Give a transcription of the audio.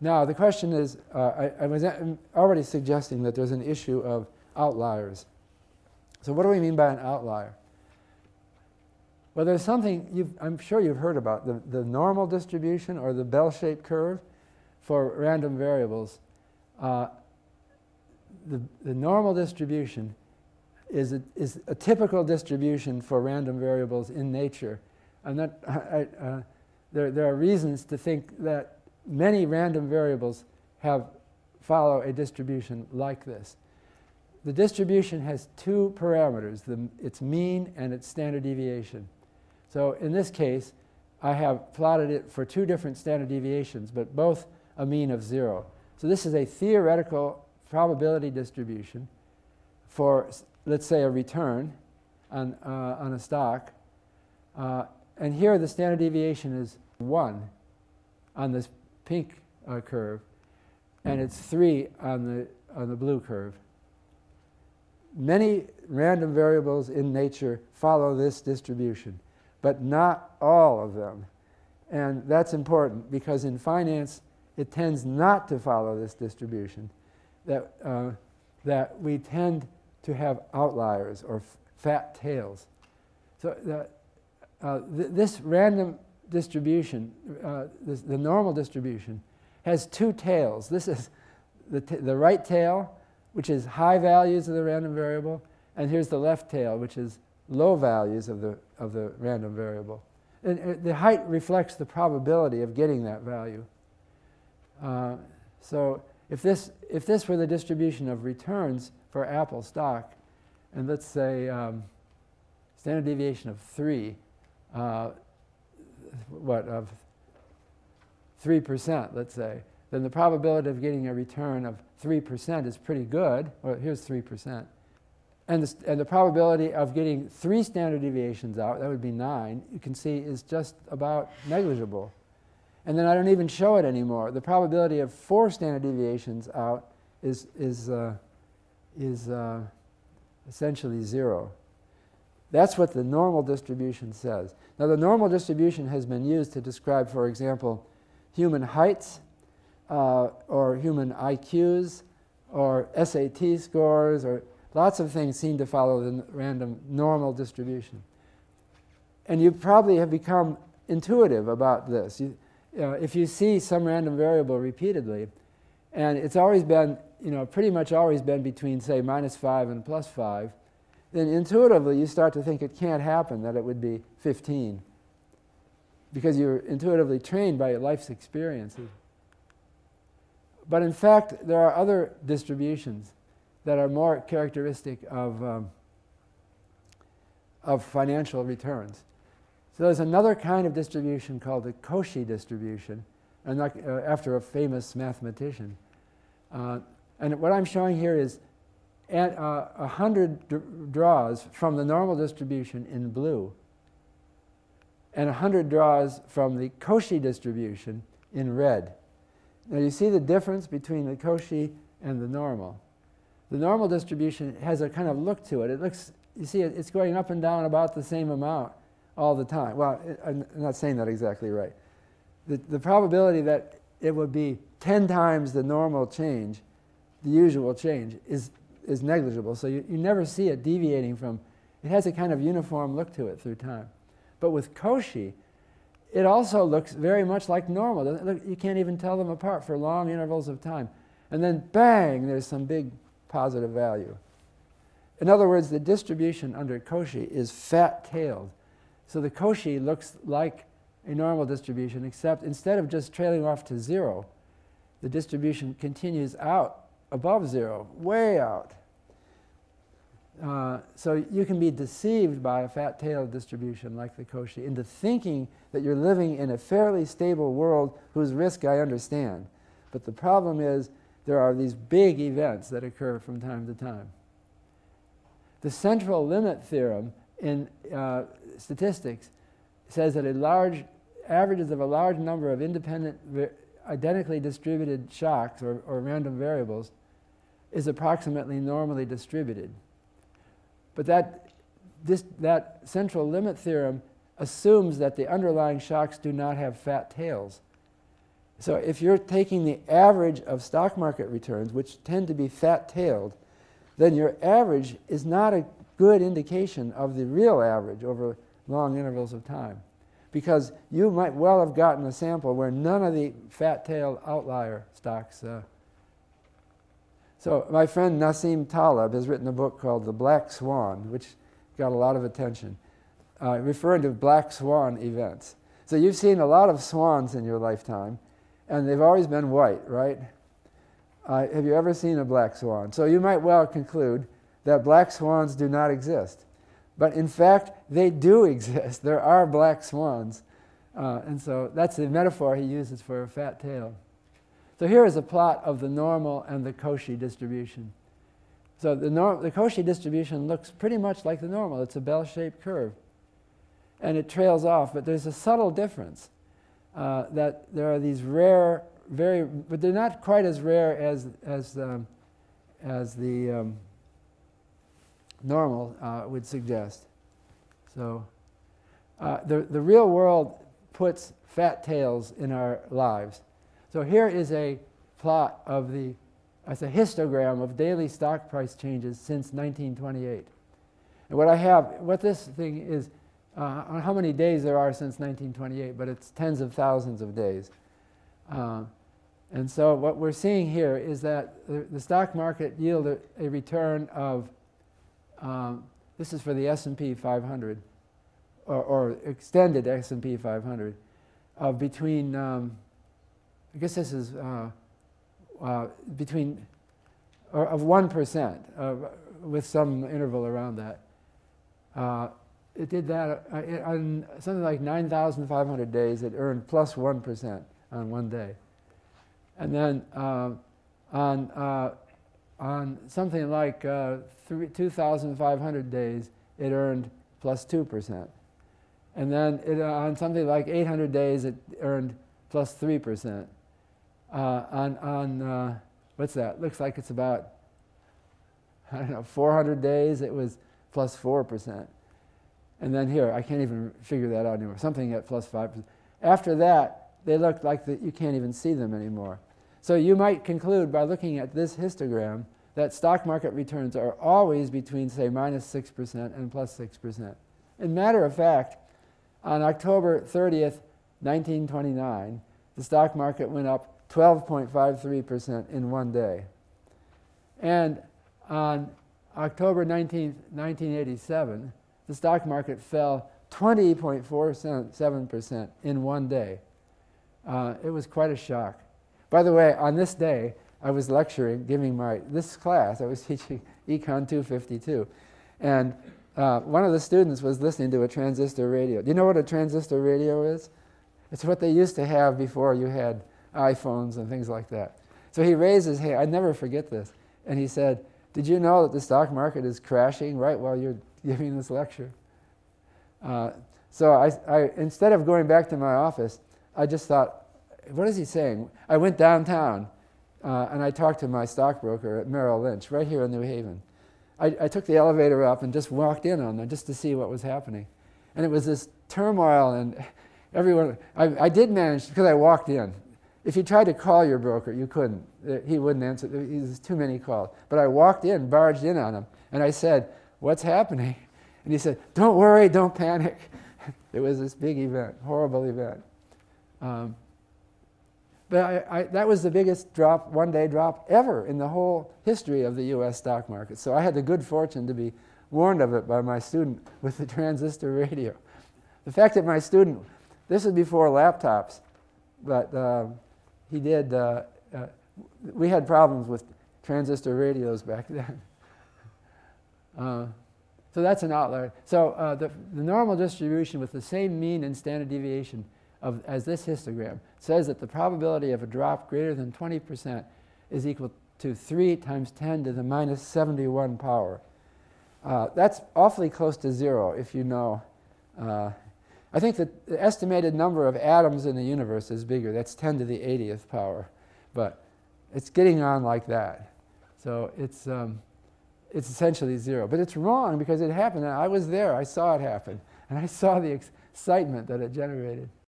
Now, the question is uh, I, I, was already suggesting that there's an issue of outliers. So, what do we mean by an outlier? Well, there's something I'm sure you've heard about the, the normal distribution or the bell shaped curve for random variables. Uh, the, the normal distribution is a, is a typical distribution for random variables in nature. I'm not, I, uh, there, there are reasons to think that many random variables have follow a distribution like this. The distribution has two parameters, the, its mean and its standard deviation. So in this case, I have plotted it for two different standard deviations, but both a mean of zero. So this is a theoretical probability distribution for, let's say, a return on, uh, on a stock. Uh, and here the standard deviation is 1 on this pink uh, curve, and it's 3 on the, on the blue curve. Many random variables in nature follow this distribution, but not all of them. And that's important because in finance, it tends not to follow this distribution, that, uh, that we tend to have outliers or fat tails. So the, uh, th this random distribution, uh, this, the normal distribution, has two tails. This is the, the right tail, which is high values of the random variable, and here's the left tail, which is low values of the, of the random variable. And, uh, the height reflects the probability of getting that value. Uh, so if this, if this were the distribution of returns for Apple stock, and let's say um, standard deviation of 3, uh, what, of 3%, let's say, then the probability of getting a return of 3% is pretty good. Well, here's 3%. And the, and the probability of getting three standard deviations out, that would be 9, you can see is just about negligible. And then I don't even show it anymore. The probability of four standard deviations out is, is, uh, is uh, essentially zero. That's what the normal distribution says. Now, the normal distribution has been used to describe, for example, human heights uh, or human IQs or SAT scores or lots of things seem to follow the random normal distribution. And you probably have become intuitive about this. You, if you see some random variable repeatedly, and it's always been, you know, pretty much always been between, say, minus 5 and plus 5, then intuitively you start to think it can't happen that it would be 15 because you're intuitively trained by your life's experiences. But in fact, there are other distributions that are more characteristic of, um, of financial returns. So there's another kind of distribution called the Cauchy distribution, and uh, after a famous mathematician. Uh, and what I'm showing here is at, uh, 100 draws from the normal distribution in blue and 100 draws from the Cauchy distribution in red. Now you see the difference between the Cauchy and the normal. The normal distribution has a kind of look to it. It looks, you see, it's going up and down about the same amount all the time. Well, I'm not saying that exactly right. The, the probability that it would be 10 times the normal change, the usual change, is, is negligible. So you, you never see it deviating from, it has a kind of uniform look to it through time. But with Cauchy, it also looks very much like normal. You can't even tell them apart for long intervals of time. And then bang, there's some big positive value. In other words, the distribution under Cauchy is fat-tailed. So the Cauchy looks like a normal distribution, except instead of just trailing off to zero, the distribution continues out above zero, way out. Uh, so you can be deceived by a fat-tailed distribution like the Cauchy into thinking that you're living in a fairly stable world whose risk I understand. But the problem is there are these big events that occur from time to time. The central limit theorem in uh, statistics says that a large averages of a large number of independent, identically distributed shocks or, or random variables is approximately normally distributed. But that, this, that central limit theorem assumes that the underlying shocks do not have fat tails. So if you're taking the average of stock market returns, which tend to be fat-tailed, then your average is not a good indication of the real average over long intervals of time. Because you might well have gotten a sample where none of the fat-tailed outlier stocks. Uh. So my friend Nassim Taleb has written a book called The Black Swan, which got a lot of attention, uh, referring to black swan events. So you've seen a lot of swans in your lifetime, and they've always been white, right? Uh, have you ever seen a black swan? So you might well conclude that black swans do not exist. But in fact, they do exist. There are black swans. Uh, and so that's the metaphor he uses for a fat tail. So here is a plot of the normal and the Cauchy distribution. So the, the Cauchy distribution looks pretty much like the normal. It's a bell-shaped curve. And it trails off, but there's a subtle difference uh, that there are these rare, very, but they're not quite as rare as, as, um, as the um, normal uh, would suggest. So uh, the, the real world puts fat tails in our lives. So here is a plot of the, it's a histogram of daily stock price changes since 1928. And what I have, what this thing is, uh, on how many days there are since 1928, but it's tens of thousands of days. Uh, and so what we're seeing here is that the, the stock market yielded a return of um, this is for the S&P 500, or, or extended S&P 500, of between, um, I guess this is uh, uh, between, or of 1%, uh, with some interval around that. Uh, it did that uh, it, on something like 9,500 days, it earned plus 1 on one day. And then um, on on something like uh, 2,500 days, it earned plus 2%. And then it, uh, on something like 800 days, it earned plus 3%. Uh, on, on uh, what's that? Looks like it's about, I don't know, 400 days, it was plus 4%. And then here, I can't even figure that out anymore, something at plus 5%. After that, they look like the, you can't even see them anymore. So you might conclude by looking at this histogram that stock market returns are always between, say, minus 6% and plus 6%. In matter of fact, on October 30th, 1929, the stock market went up 12.53% in one day. And on October 19, 1987, the stock market fell 20.47% in one day. Uh, it was quite a shock. By the way, on this day, I was lecturing, giving my, this class, I was teaching Econ 252. And uh, one of the students was listening to a transistor radio. Do you know what a transistor radio is? It's what they used to have before you had iPhones and things like that. So he raised his hand, I never forget this, and he said, Did you know that the stock market is crashing right while you're giving this lecture? Uh, so I, I, instead of going back to my office, I just thought, what is he saying? I went downtown uh, and I talked to my stockbroker at Merrill Lynch right here in New Haven. I, I, took the elevator up and just walked in on them just to see what was happening. And it was this turmoil and everyone, I, I did manage, because I walked in. If you tried to call your broker, you couldn't. Uh, he wouldn't answer. There's too many calls. But I walked in, barged in on him, and I said, what's happening? And he said, don't worry, don't panic. it was this big event, horrible event. Um, but I, I, that was the biggest drop, one day drop ever in the whole history of the US stock market. So I had the good fortune to be warned of it by my student with the transistor radio. The fact that my student, this was before laptops, but uh, he did, uh, uh, we had problems with transistor radios back then. Uh, so that's an outlier. So uh, the, the normal distribution with the same mean and standard deviation of, as this histogram says that the probability of a drop greater than 20% is equal to 3 times 10 to the minus 71 power. Uh, that's awfully close to zero if you know. I think that the estimated number of atoms in the universe is bigger. That's 10 to the 80th power. But it's getting on like that. So it's, um, it's essentially zero. But it's wrong because it happened. I was there. I saw it happen. And I saw the excitement that it generated.